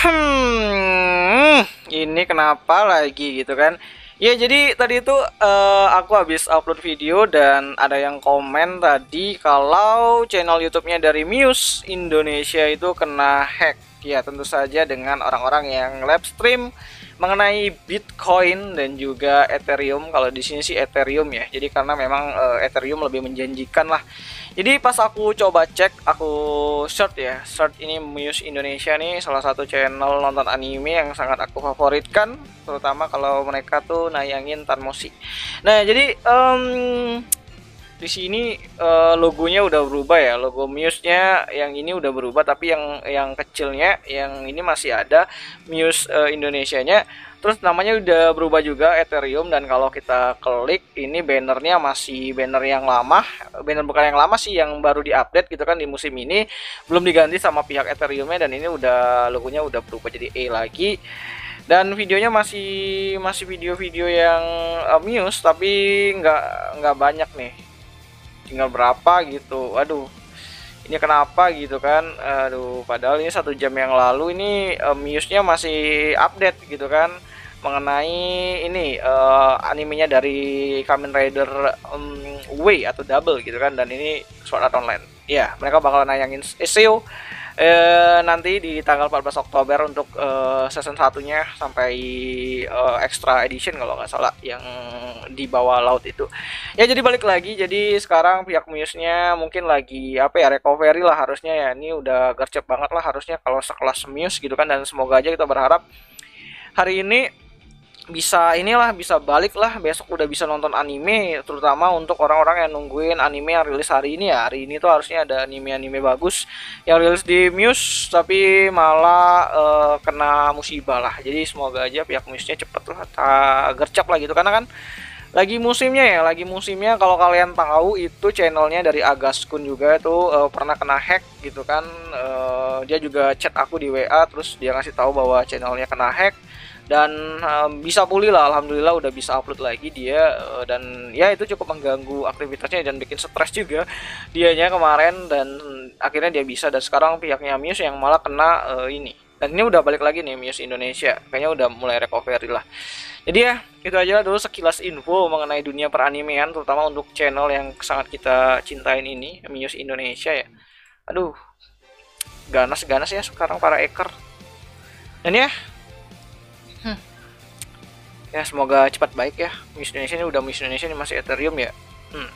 Hmm, ini kenapa lagi gitu kan? Ya jadi tadi itu uh, aku habis upload video dan ada yang komen tadi kalau channel YouTube-nya dari Muse Indonesia itu kena hack. Ya tentu saja dengan orang-orang yang live stream mengenai Bitcoin dan juga Ethereum. Kalau di sini sih Ethereum ya. Jadi karena memang uh, Ethereum lebih menjanjikan lah. Jadi pas aku coba cek, aku search ya, search ini Muse Indonesia nih salah satu channel nonton anime yang sangat aku favoritkan, terutama kalau mereka tuh nayangin Tanmoshi. Nah jadi um, di sini uh, logonya udah berubah ya. Logo Muse-nya yang ini udah berubah tapi yang yang kecilnya yang ini masih ada Muse uh, Indonesia-nya. Terus namanya udah berubah juga Ethereum. Dan kalau kita klik ini bannernya masih banner yang lama. Banner bukan yang lama sih yang baru diupdate gitu kan di musim ini. Belum diganti sama pihak Ethereum-nya dan ini udah logonya udah berubah jadi E lagi. Dan videonya masih masih video-video yang uh, Muse tapi nggak nggak banyak nih tinggal berapa gitu. Aduh ini kenapa gitu kan? Aduh padahal ini satu jam yang lalu ini um, Muse-nya masih update gitu kan? Mengenai ini uh, animenya dari Kamen Rider um, Way atau Double gitu kan? Dan ini Art Online. Ya mereka bakal nayangin SEO eh, nanti di tanggal 14 Oktober untuk eh, season satunya sampai eh, extra edition kalau nggak salah yang di bawah laut itu. Ya jadi balik lagi jadi sekarang pihak Muse-nya mungkin lagi apa ya recovery lah harusnya ya. Ini udah gercep banget lah harusnya kalau sekelas Muse gitu kan dan semoga aja kita berharap hari ini bisa inilah bisa balik lah besok udah bisa nonton anime terutama untuk orang-orang yang nungguin anime yang rilis hari ini ya. Hari ini tuh harusnya ada anime-anime bagus yang rilis di Muse tapi malah uh, kena musibah lah. Jadi semoga aja pihak Muse-nya cepet lah gercep lah gitu. Karena kan lagi musimnya ya lagi musimnya kalau kalian tahu itu channelnya dari Agaskun juga tuh uh, pernah kena hack gitu kan uh, dia juga chat aku di WA terus dia ngasih tahu bahwa channelnya kena hack. Dan um, bisa pulih lah alhamdulillah udah bisa upload lagi dia uh, dan ya itu cukup mengganggu aktivitasnya dan bikin stres juga dianya kemarin dan akhirnya dia bisa. Dan sekarang pihaknya Muse yang malah kena uh, ini. Dan ini udah balik lagi nih Muse Indonesia. Kayaknya udah mulai recovery lah. Jadi ya itu aja dulu sekilas info mengenai dunia peranimean terutama untuk channel yang sangat kita cintain ini Muse Indonesia ya. Aduh ganas-ganas ya sekarang para eker dan ya Hmm. Ya semoga cepat baik ya. Miss Indonesia ini udah Miss Indonesia ini masih Ethereum ya. Hmm.